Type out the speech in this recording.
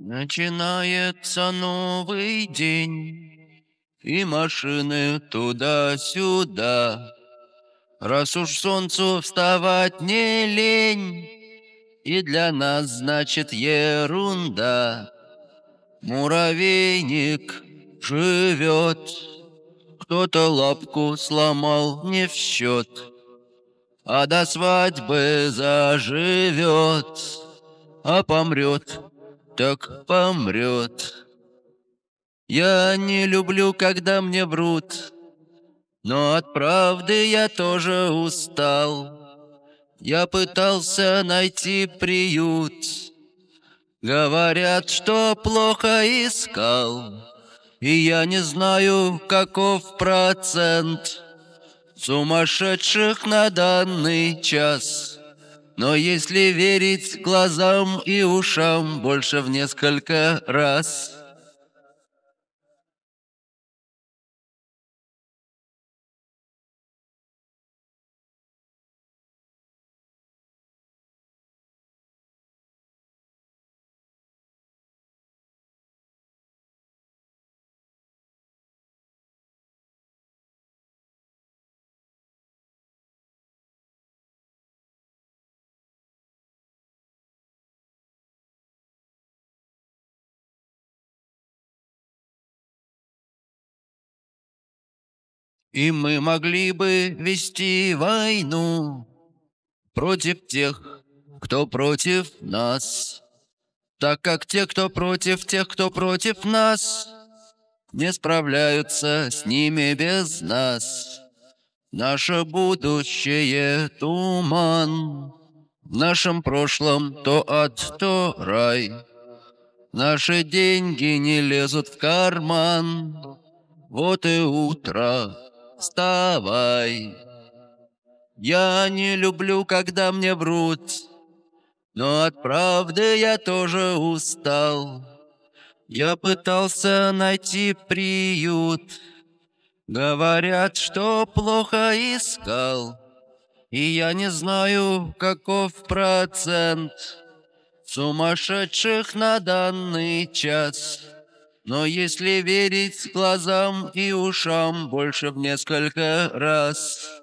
Начинается новый день, И машины туда-сюда. Раз уж солнцу вставать не лень, И для нас значит ерунда. Муравейник живет, Кто-то лапку сломал не в счет, А до свадьбы заживет, А помрет так помрет. Я не люблю, когда мне врут, но от правды я тоже устал. Я пытался найти приют. Говорят, что плохо искал, И я не знаю, каков процент Сумасшедших на данный час. Но если верить глазам и ушам больше в несколько раз... И мы могли бы вести войну против тех, кто против нас. Так как те, кто против тех, кто против нас, не справляются с ними без нас. Наше будущее — туман, в нашем прошлом то ад, то рай. Наши деньги не лезут в карман, вот и утро вставай. Я не люблю, когда мне врут, но от правды я тоже устал. Я пытался найти приют, говорят, что плохо искал. И я не знаю, каков процент сумасшедших на данный час. Но если верить глазам и ушам больше в несколько раз,